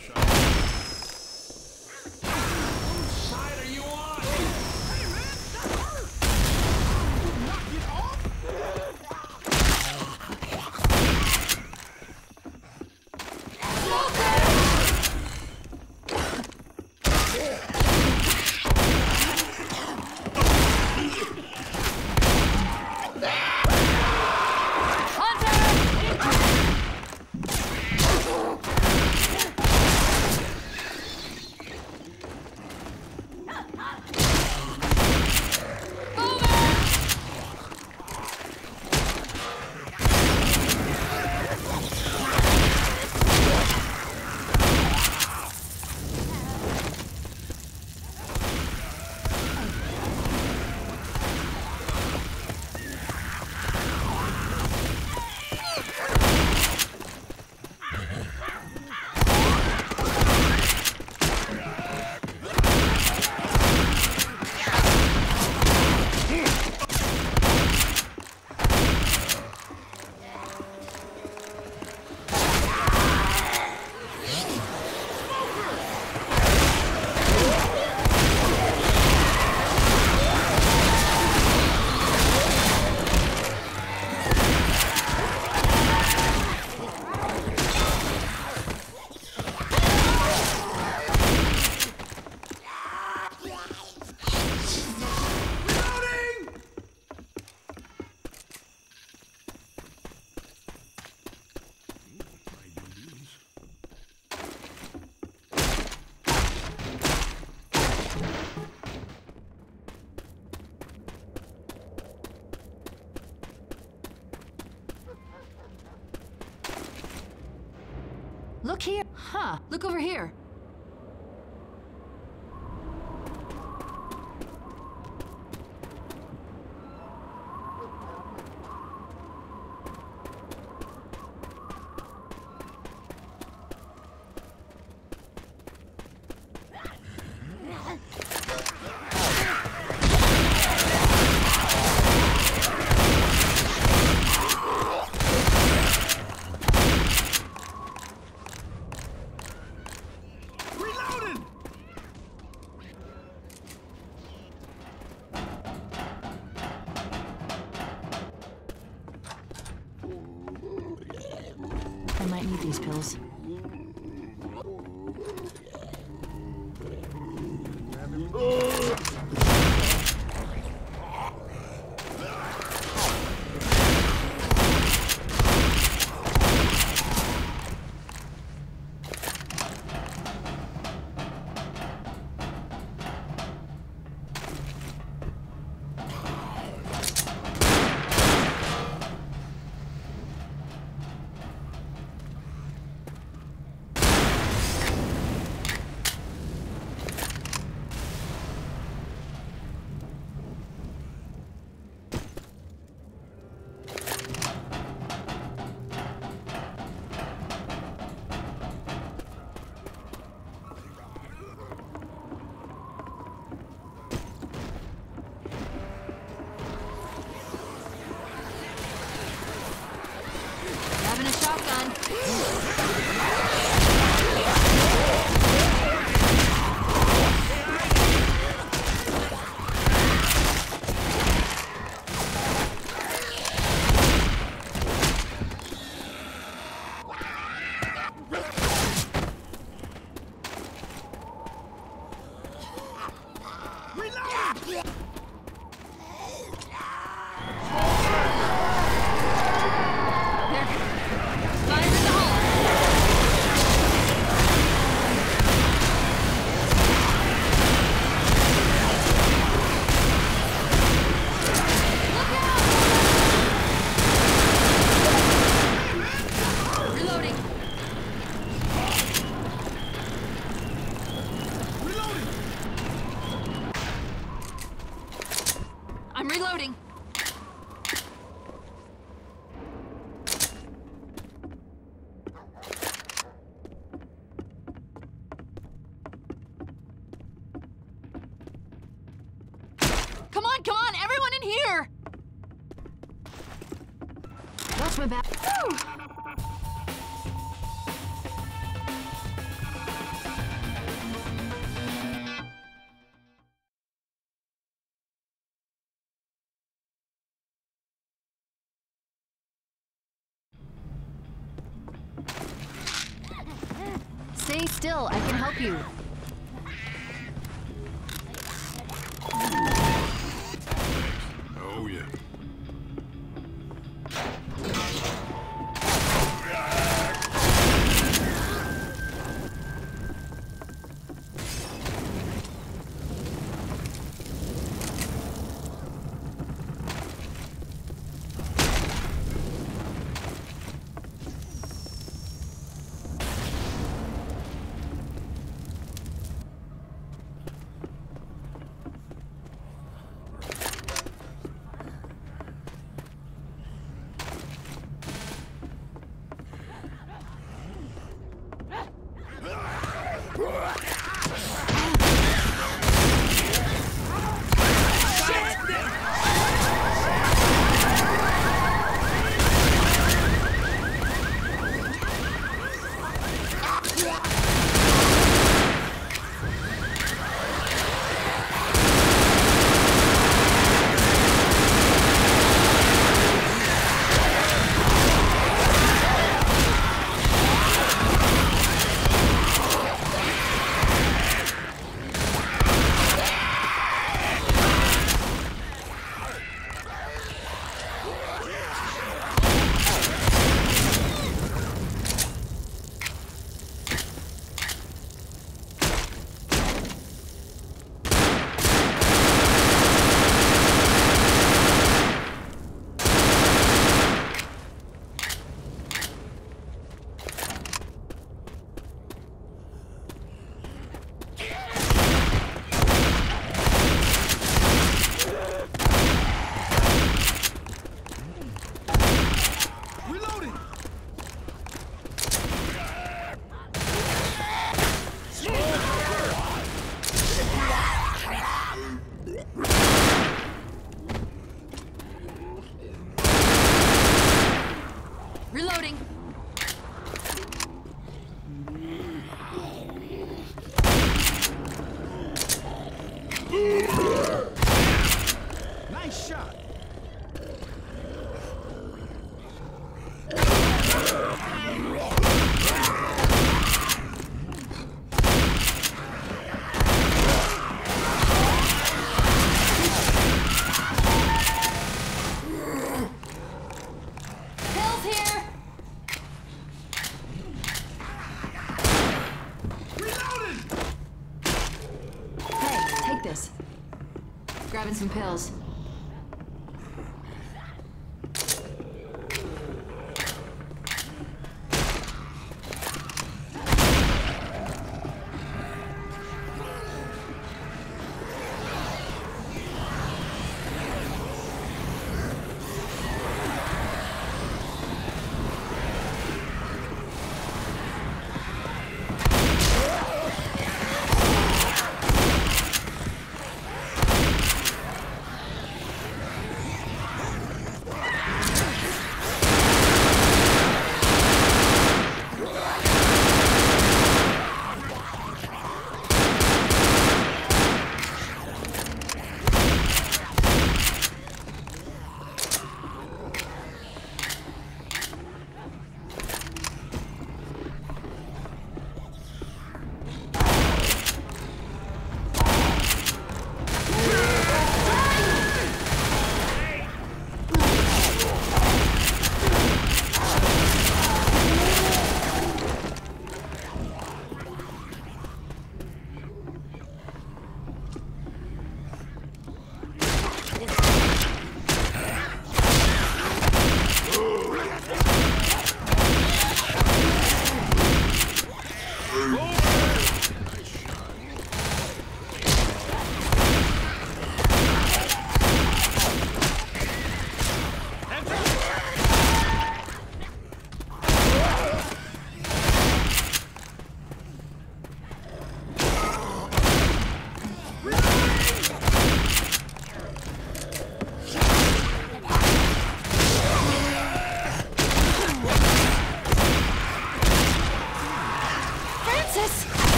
shot. side are you on? Look here. Huh. Look over here. Still, I can help you. Some pills.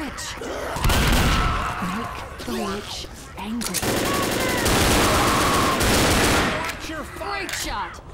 Witch. Make the witch angry. Great shot.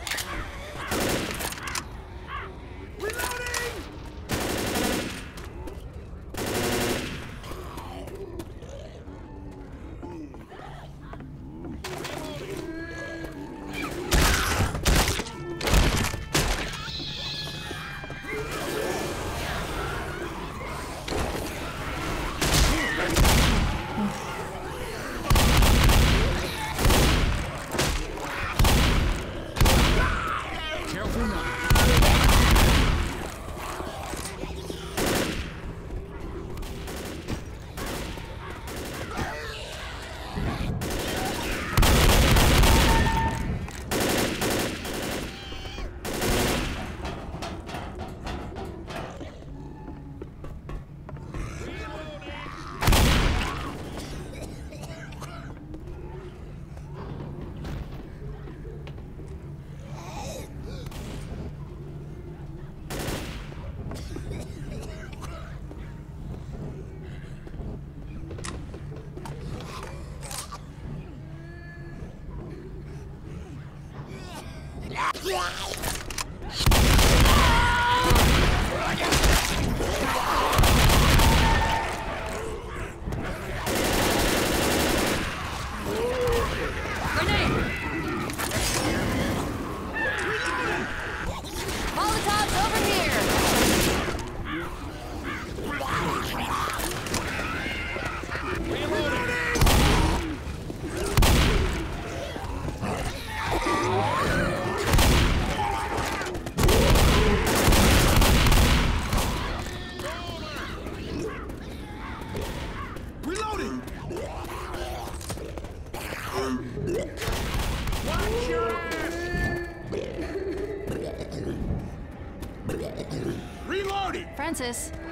Francis.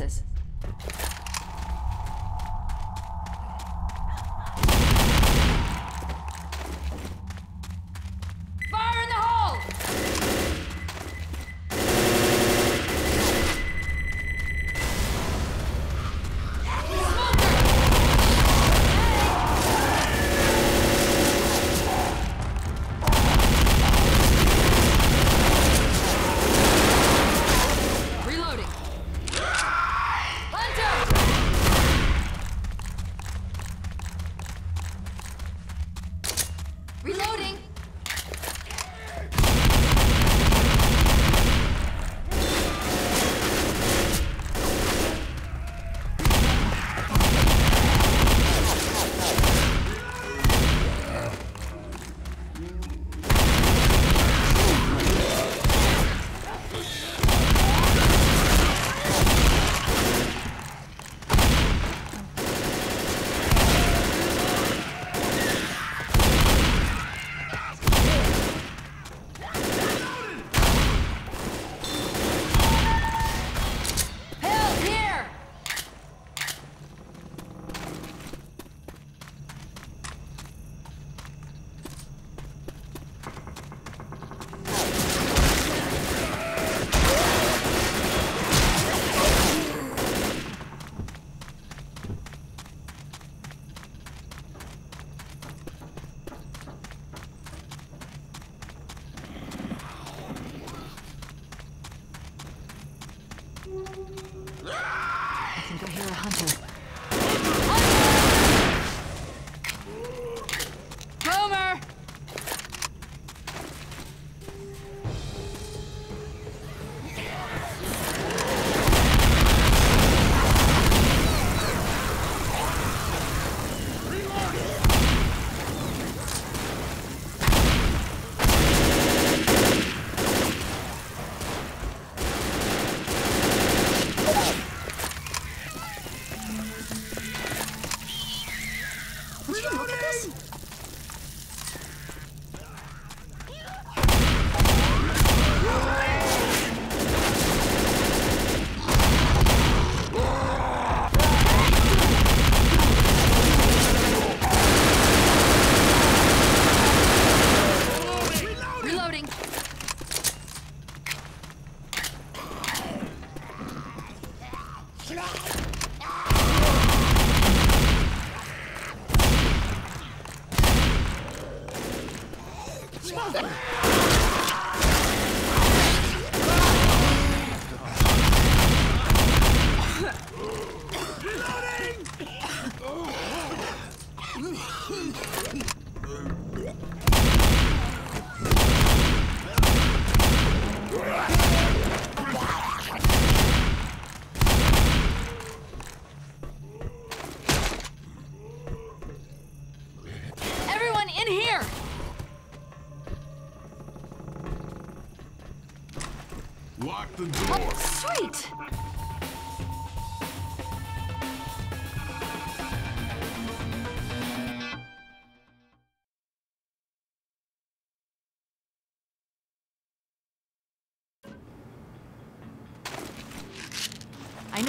Defenses. Hunter. Ah!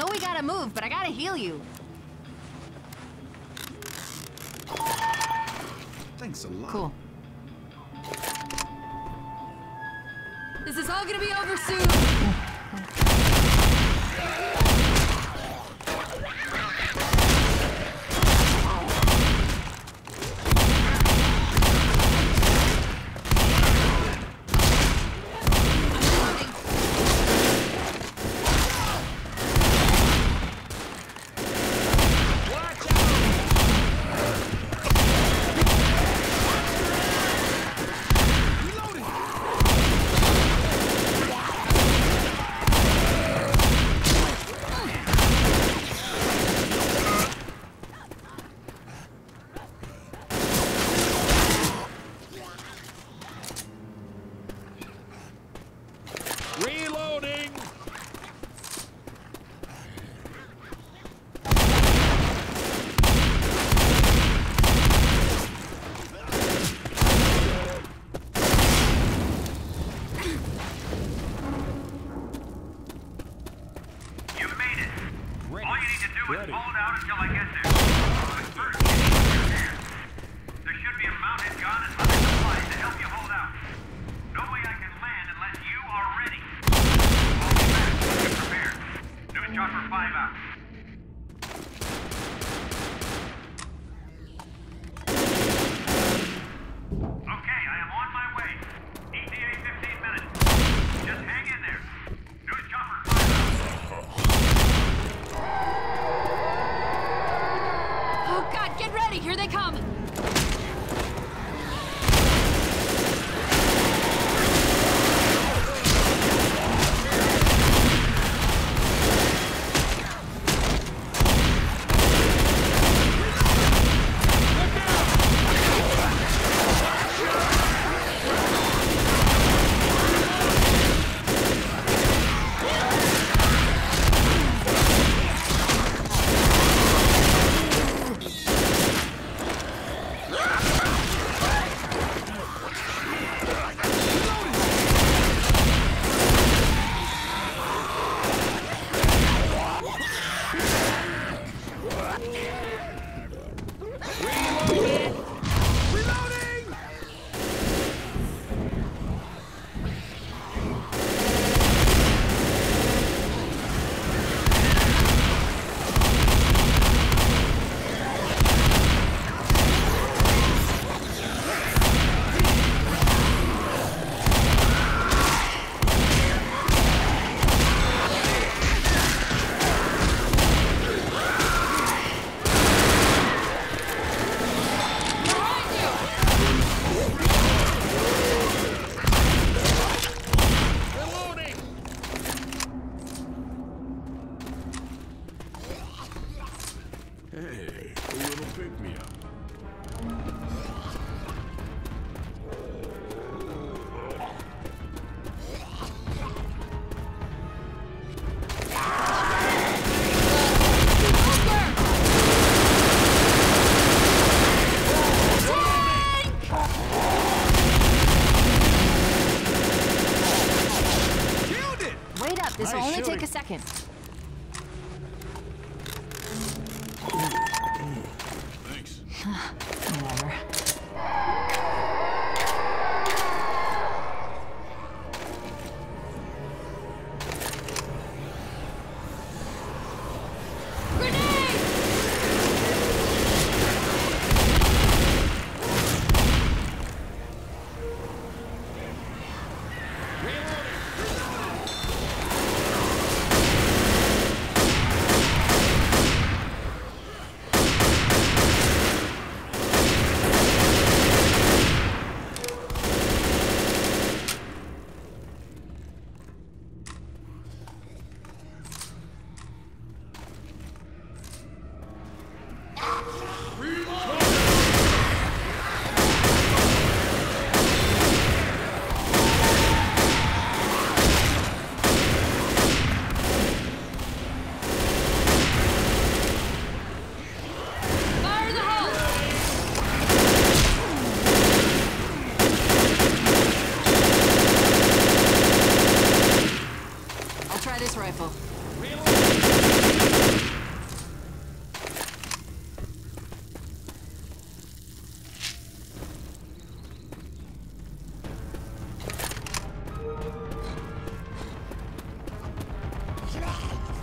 Know we gotta move, but I gotta heal you. Thanks a lot. Cool. This is all gonna be over soon.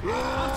Yeah.